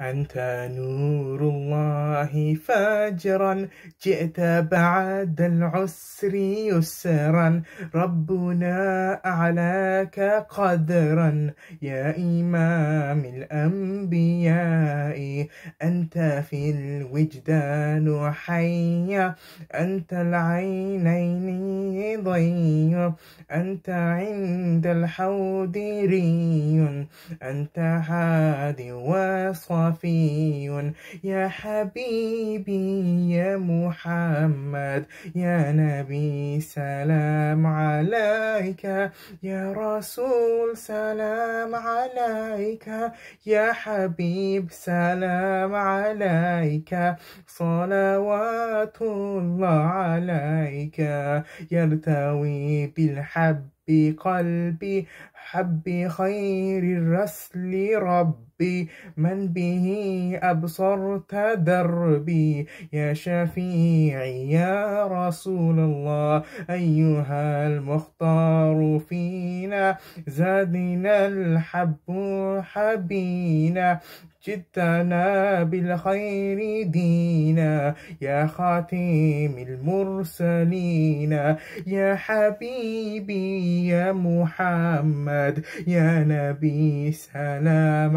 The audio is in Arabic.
أنت نور الله فجرا جئت بعد العسر يسرا. ربنا أعلاك قدرا. يا إمام الأنبياء أنت في الوجدان حي. أنت العينين ضي أنت عند الحوض ري. أنت هادي وصالح صفي يا حبيبي يا محمد يا نبي سلام عليك. يا رسول سلام عليك. يا حبيب سلام عليك. صلوات الله عليك. يرتوي بالحب بقلبي حب خير الرسل ربي من به أبصرت دربي. يا شفيعي يا رسول الله أيها المختار فينا زادنا الحب حبينا. جدنا بالخير دينا. يا خاتم المرسلين. يا حبيبي يا محمد. يا نبي سلام